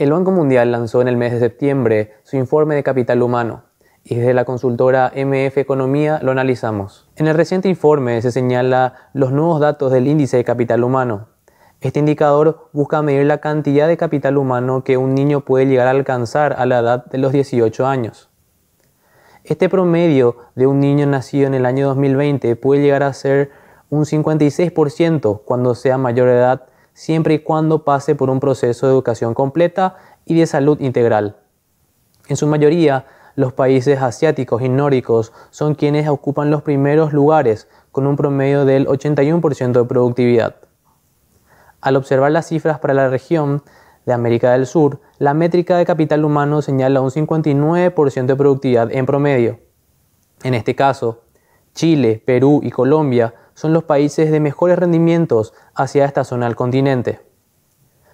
El Banco Mundial lanzó en el mes de septiembre su informe de capital humano y desde la consultora MF Economía lo analizamos. En el reciente informe se señala los nuevos datos del índice de capital humano. Este indicador busca medir la cantidad de capital humano que un niño puede llegar a alcanzar a la edad de los 18 años. Este promedio de un niño nacido en el año 2020 puede llegar a ser un 56% cuando sea mayor de edad siempre y cuando pase por un proceso de educación completa y de salud integral. En su mayoría, los países asiáticos y nórdicos son quienes ocupan los primeros lugares con un promedio del 81% de productividad. Al observar las cifras para la región de América del Sur, la métrica de capital humano señala un 59% de productividad en promedio. En este caso, Chile, Perú y Colombia son los países de mejores rendimientos hacia esta zona del continente.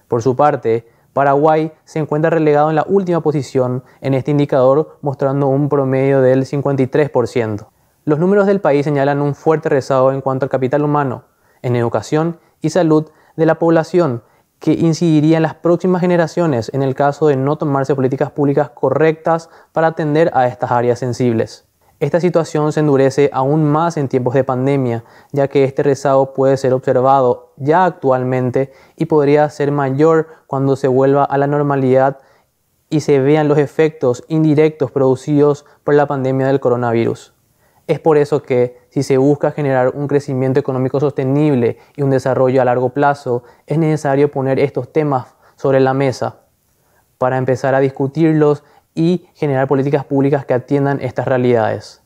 Por su parte, Paraguay se encuentra relegado en la última posición en este indicador, mostrando un promedio del 53%. Los números del país señalan un fuerte rezago en cuanto al capital humano, en educación y salud de la población, que incidiría en las próximas generaciones en el caso de no tomarse políticas públicas correctas para atender a estas áreas sensibles. Esta situación se endurece aún más en tiempos de pandemia, ya que este rezago puede ser observado ya actualmente y podría ser mayor cuando se vuelva a la normalidad y se vean los efectos indirectos producidos por la pandemia del coronavirus. Es por eso que, si se busca generar un crecimiento económico sostenible y un desarrollo a largo plazo, es necesario poner estos temas sobre la mesa para empezar a discutirlos y generar políticas públicas que atiendan estas realidades.